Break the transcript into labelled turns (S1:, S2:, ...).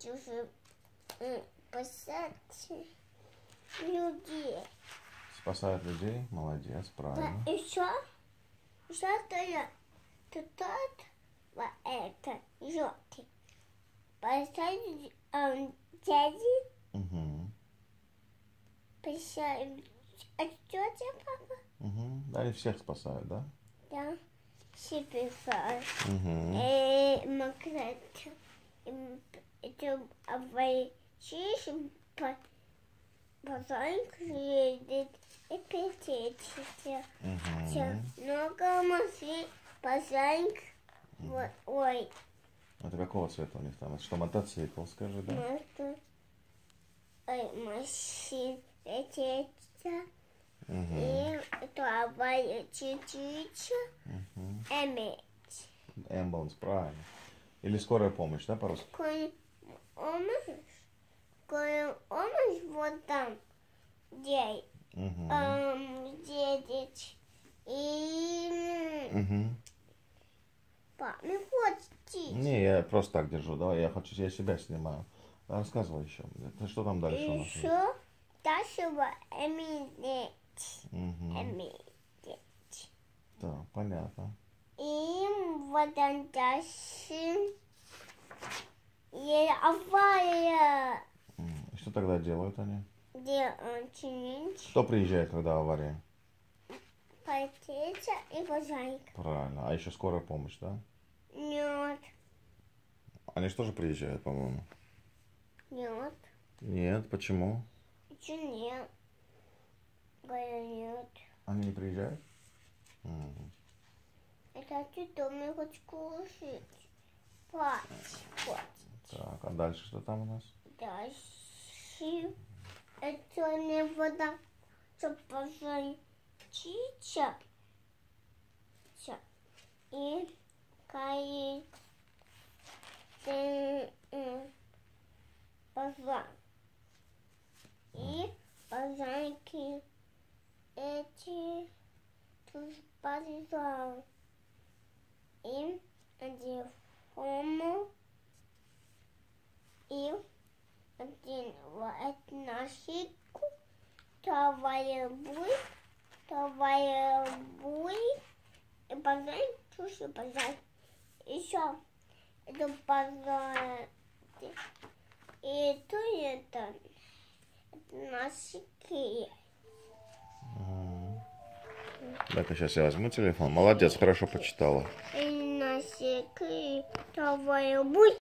S1: 就是 м, спасать людей.
S2: Спасает людей. Молодец, правильно.
S1: Еще, еще стоят тут вот это желтый. Спасать эм, дяди,
S2: Угу.
S1: спасать а тетя папа,
S2: Угу. Они всех спасают, да?
S1: да, все спасают.
S2: Угу.
S1: Э, Макрет, м, это обойчишь, по Базанк едет и пятится.
S2: Угу.
S1: много машин, базанк, вот, ой,
S2: Это какого цвета у них там? Это что, мотоцикл, скажи, да?
S1: это, ой, машин пятится.
S2: Угу.
S1: И это обойчишь,
S2: Угу.
S1: иметь.
S2: Эмбуланс, правильно. Или скорая помощь, да, по-русски?
S1: Коль омаш, коль омаш вот там, где,
S2: Угу.
S1: эм, где дети. И
S2: Угу.
S1: пап, не хочешь.
S2: Не, я просто так держу. Давай, я хочу, я себя снимаю. Рассказывай еще. Что там дальше?
S1: Еще дальше иметь,
S2: Мгм.
S1: иметь.
S2: Так, понятно.
S1: И вот там дальше авария,
S2: и Что тогда делают они?
S1: он чинить,
S2: Кто приезжает, когда авария?
S1: полетится и пожарик.
S2: Правильно. А еще скорая помощь, да?
S1: Нет,
S2: Они же тоже приезжают, по-моему.
S1: нет.
S2: Нет, почему?
S1: Че нет? Говорю, нет.
S2: Они не приезжают? М,
S1: Это ты дома хочешь кушать. Спать. Вот.
S2: Так, а дальше что там у нас?
S1: Дальше. Это не вода. Что пожалуй. Чича. Ча. И кает. Базан. И базанки эти тут базан. И форму. И один вот носику. Давай буй. Давай буй. И базан тоже базан. Еще это базан. И то это носики.
S2: Мгм. Так, а сейчас я возьму телефон. Молодец, хорошо почитала.
S1: И носики. Давай буй.